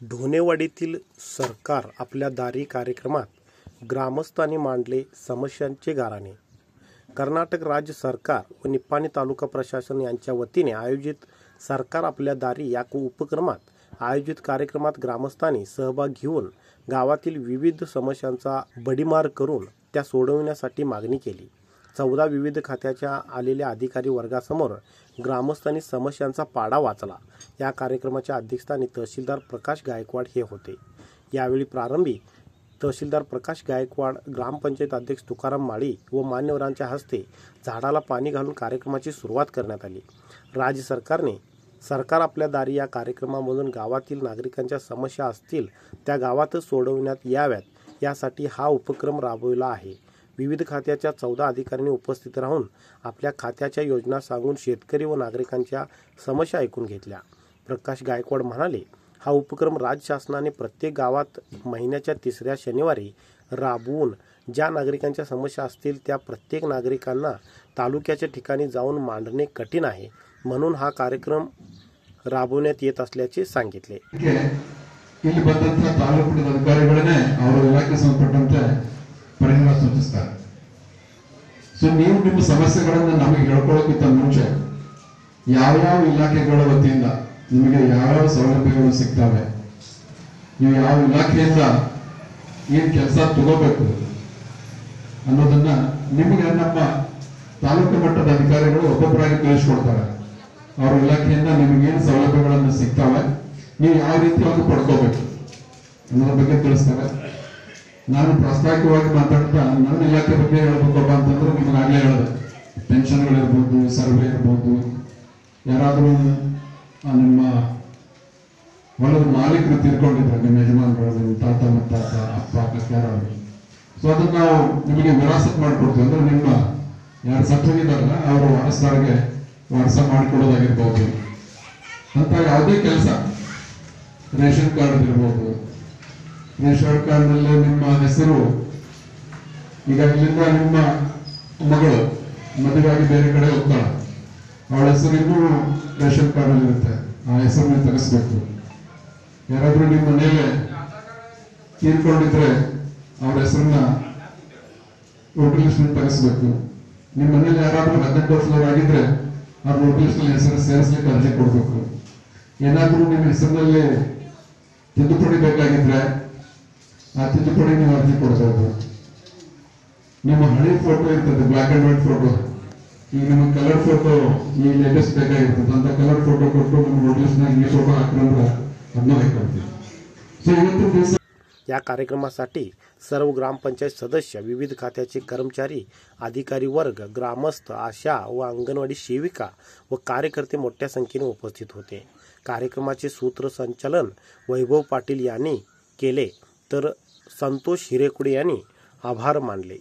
ढोणेवाडीतील सरकार आपल्या दारी कार्यक्रमात ग्रामस्थांनी मांडले समस्यांचे गाराणे. कर्नाटक राज्य सरकार व निप्पाणी तालुका प्रशासन यांच्या वतीने आयोजित सरकार आपल्या दारी या उपक्रमात आयोजित कार्यक्रमात ग्रामस्थांनी सहभाग घेऊन गावातील विविध समस्यांचा बडीमार करून त्या सोडवण्यासाठी मागणी केली. चौदा विविध खात्याच्या आलेल्या अधिकारी वर्गासमोर ग्रामस्थांनी समस्यांचा पाडा वाचला. या कार्यक्रमाच्या अध्यक्षस्थानी तहसीलदार प्रकाश गायकवाड हे होते. यावेळी प्रारंभी तहसीलदार प्रकाश गायकवाड ग्रामपंचायत अध्यक्ष तुकाराम माळी व मान्यवरांच्या हस्ते झाडाला पाणी घालून कार्यक्रमाची सुरुवात करण्यात आली. राज्य सरकारने सरकार आपल्या दारी या कार्यक्रमामधून गावातील नागरिकांच्या समस्या असतील त्या गावातच सोडवण्यात याव्यात. यासाठी हा उपक्रम राबविला आहे. विविध खात्याच्या चौदा अधिकाऱ्यांनी उपस्थित राहून आपल्या खात्याच्या योजना सांगून शेतकरी व नागरिकांच्या समस्या ऐकून घेतल्या. प्रकाश गायकवाड म्हणाले हा उपक्रम राज्य शासनाने प्रत्येक गावात महिन्याच्या तिसऱ्या शनिवारी राबवून ज्या नागरिकांच्या समस्या असतील त्या प्रत्येक नागरिकांना तालुक्याच्या ठिकाणी जाऊन मांडणे कठीण आहे. म्हणून हा कार्यक्रम राबवण्यात येत असल्याचे सांगितले. ಪರಿಹಾರ ಸೂಚಿಸ್ತಾರೆ ಸೊ ನೀವು ನಿಮ್ಮ ಸಮಸ್ಯೆಗಳನ್ನು ನಮಗೆ ಹೇಳ್ಕೊಳ್ಳೋಕ್ಕಿಂತ ಮುಂಚೆ ಯಾವ್ಯಾವ ಇಲಾಖೆಗಳ ವತಿಯಿಂದ ನಿಮಗೆ ಯಾವ್ಯಾವ ಸೌಲಭ್ಯಗಳು ಸಿಗ್ತವೆ, ನೀವು ಯಾವ ಇಲಾಖೆಯಿಂದ ಏನ್ ಕೆಲಸ ತಗೋಬೇಕು ಅನ್ನೋದನ್ನ ನಿಮಗೆ ನಮ್ಮ ತಾಲೂಕು ಮಟ್ಟದ ಅಧಿಕಾರಿಗಳು ಒಬ್ಬೊಬ್ಬರಾಗಿ ತಿಳಿಸ್ಕೊಡ್ತಾರೆ. ಅವ್ರ ಇಲಾಖೆಯಿಂದ ನಿಮಗೇನು ಸೌಲಭ್ಯಗಳನ್ನು ಸಿಗ್ತವೆ, ನೀವು ಯಾವ ರೀತಿಯಾಗಿ ಪಡ್ಕೋಬೇಕು ಅನ್ನೋದ್ರ ಬಗ್ಗೆ ತಿಳಿಸ್ತಾರೆ ನಾನು ಪ್ರಾಸ್ತಾವಿಕವಾಗಿ ಮಾತಾಡ್ತಾ ನನ್ನ ಇಲಾಖೆ ಬಗ್ಗೆ ಹೇಳ್ಬೇಕಪ್ಪ ಅಂತಂದ್ರೆ ನಿಮ್ಗೆ ಆಗ್ಲೇ ಹೇಳಿದೆ. ಪೆನ್ಷನ್ಗಳಿರ್ಬೋದು, ಸರ್ವೆ ಇರ್ಬೋದು, ಯಾರಾದರೂ ನಿಮ್ಮ ಹೊಲದ ಮಾಲೀಕರು ತೀರ್ಕೊಂಡಿದ್ರೆ ನಿಮ್ಮ ಯಜಮಾನರು ನಿಮ್ಮ ತಾತ, ಮುತ್ತಾತ, ಅಪ್ಪ, ಅಕ್ಕ, ಯಾರಾದ್ರು. ಸೊ ಅದನ್ನ ನಾವು ನಿಮಗೆ ವಿರಾಸತ್ ಮಾಡಿಕೊಡ್ತೀವಿ. ಅಂದ್ರೆ ನಿಮ್ಮ ಯಾರು ಸತ್ತು ಅವರು ವಾರಸದಾರರಿಗೆ ವಾರಸ ಮಾಡಿಕೊಡೋದಾಗಿರ್ಬೋದು. ಅಂತ ಯಾವುದೇ ಕೆಲಸ, ರೇಷನ್ ಕಾರ್ಡ್ ಇರ್ಬೋದು ರೇಷನ್ ಕಾರ್ಡ್ನಲ್ಲಿ ನಿಮ್ಮ ಹೆಸರು, ಈಗ ಇಲ್ಲಿಂದ ನಿಮ್ಮ ಮಗಳು, ಮದುವೆಯಾಗಿ ಬೇರೆ ಕಡೆ ಹೋಗ್ತಾಳೆ. ಅವಳ ಹೆಸರು ಇನ್ನೂ ರೇಷನ್ ಕಾರ್ಡ್ ಅಲ್ಲಿ ಇರುತ್ತೆ. ಆ ಹೆಸರನ್ನ ತರಿಸ್ಬೇಕು. ಯಾರಾದ್ರೂ ನಿಮ್ಮ ಮನೆಯಲ್ಲೇ ತೀರ್ಕೊಂಡಿದ್ರೆ ಅವ್ರ ಹೆಸರನ್ನ ವೋಟರ್ ಲಿಸ್ಟ್ ತೆಗೆಸ್ಬೇಕು ನಿಮ್ಮ ಮನೇಲಿ ಯಾರಾದ್ರೂ ಹದಿನೆಂಟು ವರ್ಷದವರಾಗಿದ್ರೆ ಅವ್ರ ವೋಟರ್ ಹೆಸರು ಸೇರಿಸ್ಲಿಕ್ಕೆ ಅರ್ಜಿ ಕೊಡ್ಬೇಕು. ಏನಾದ್ರೂ ನಿಮ್ಮ ಹೆಸರಿನಲ್ಲಿ ತಿದ್ದುಪಡಿ ಬೇಕಾಗಿದ್ರೆ ಆ ತಿದ್ದುಪಡಿ ನೀವು ಅರ್ಜಿ ಕೊಡ್ಬೋದು ನಿಮ್ಮ ಹಳೆ ಫೋಟೋ ಇರ್ತದೆ ಬ್ಲಾಕ್ ಅಂಡ್ ವೈಟ್ ಫೋಟೋ ಈಗ ನಿಮಗೆ ಕಲರ್ ಫೋಟೋ ಈ ಲೇಟೆಸ್ಟ್ ಬೇಕಾಗಿರ್ತದೆ ಅಂತ ಕಲರ್ ಫೋಟೋ ಕೊಟ್ಟು ನಿಮ್ಮ ವೋಟರ್ ಲಿಸ್ಟ್ನಾಗ ಈ ಫೋಟೋ ಹಾಕೊಂಡ್ರೆ ಅದನ್ನ ಹಾಕೊಡ್ತೀವಿ ಸೊ ಇವತ್ತಿನ ದಿವಸ या कार्यक्रमासाठी सर्व ग्रामपंचायत सदस्य विविध खात्याचे कर्मचारी अधिकारी वर्ग ग्रामस्थ आशा व अंगणवाडी सेविका व कार्यकर्ते मोठ्या संख्येने उपस्थित होते कार्यक्रमाचे सूत्रसंचालन वैभव पाटील यांनी केले तर संतोष हिरेकुडे यांनी आभार मानले.